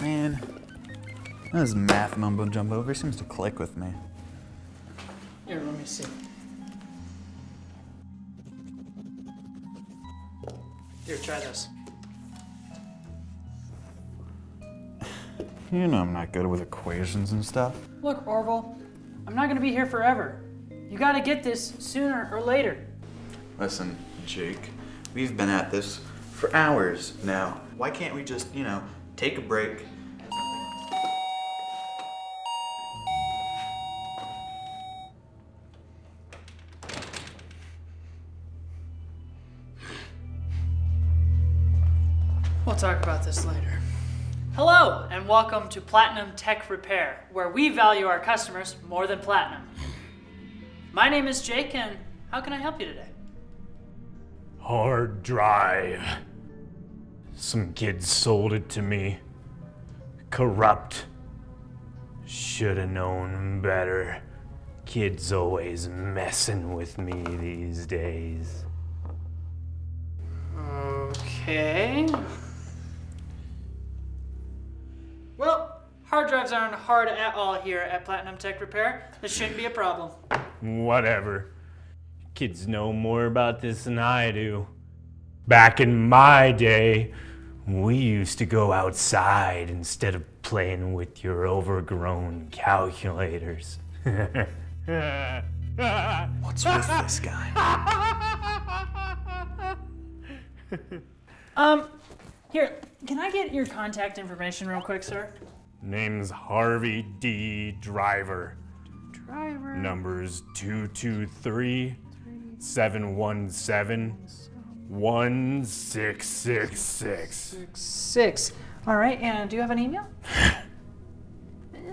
Man, this math mumbo jumbo over seems to click with me. Here, let me see. Here, try this. You know I'm not good with equations and stuff. Look, Orville, I'm not gonna be here forever. You gotta get this sooner or later. Listen, Jake, we've been at this for hours now. Why can't we just, you know, take a break? We'll talk about this later. Hello, and welcome to Platinum Tech Repair, where we value our customers more than platinum. My name is Jake, and how can I help you today? Hard drive. Some kids sold it to me. Corrupt. Shoulda known better. Kids always messing with me these days. Okay. Well, hard drives aren't hard at all here at Platinum Tech Repair. This shouldn't be a problem. Whatever. Kids know more about this than I do. Back in my day, we used to go outside instead of playing with your overgrown calculators. What's with this guy? Um, here, can I get your contact information real quick, sir? Name's Harvey D. Driver. Driver. Numbers 223 717 1666. Six. All right, and do you have an email?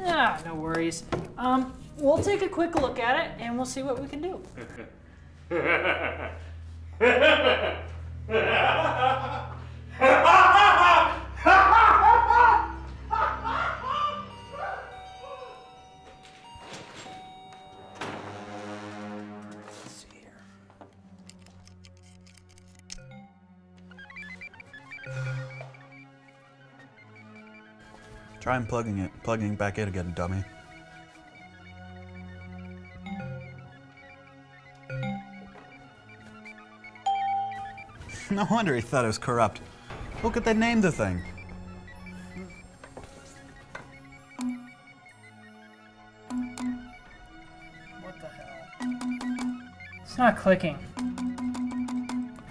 ah, no worries. Um, we'll take a quick look at it and we'll see what we can do. Try unplugging it. Plugging back in again, dummy. No wonder he thought it was corrupt. Look at they named the thing. What the hell? It's not clicking.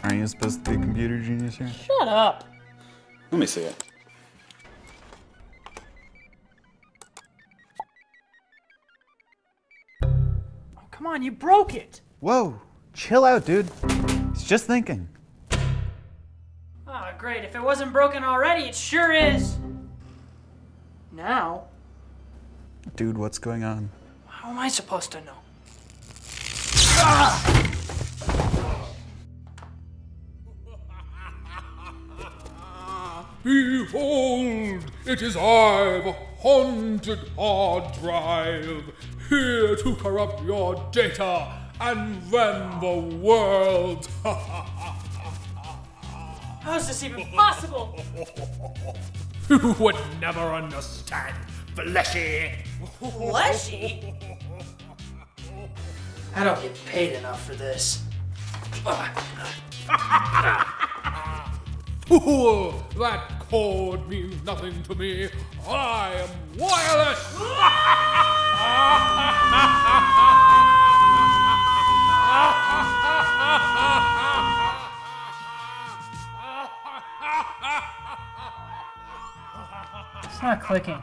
Aren't you supposed to be a computer genius here? Shut up. Let me see it. Oh, Come on, you broke it. Whoa, chill out, dude. He's just thinking. Ah, great. If it wasn't broken already, it sure is. Now, Dude, what's going on? how am I supposed to know? Behold, it is I, the haunted hard drive, here to corrupt your data and rend the world. How is this even possible? you would never understand, fleshy. Fleshy? I don't get paid enough for this. Fool, that cord means nothing to me. I am wireless. It's not clicking.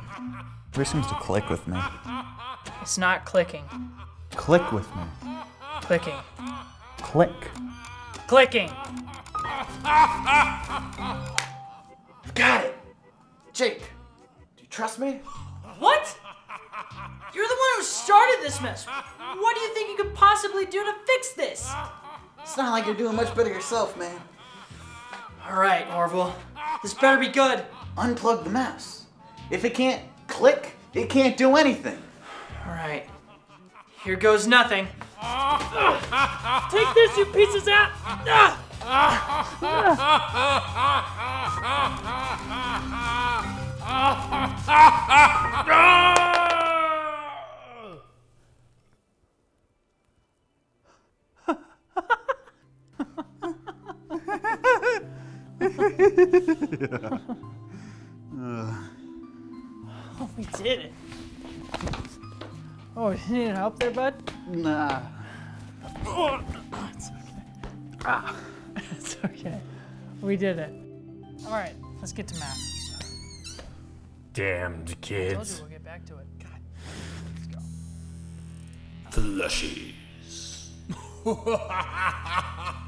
It seems to click with me. It's not clicking. Click with me. Clicking. Click. Clicking. Got it! Jake, do you trust me? What? You're the one who started this mess. What do you think you could possibly do to fix this? It's not like you're doing much better yourself, man. All right, Orville. This better be good. Unplug the mouse. If it can't click, it can't do anything. All right. Here goes nothing. Take this, you pieces out! Ah! Oh, we did it. Oh, you need help there, bud? Nah. Oh, it's okay. Ah. It's okay. We did it. All right, let's get to math. Damned Told you kids. we'll get back to it. God. Let's go. Fleshies.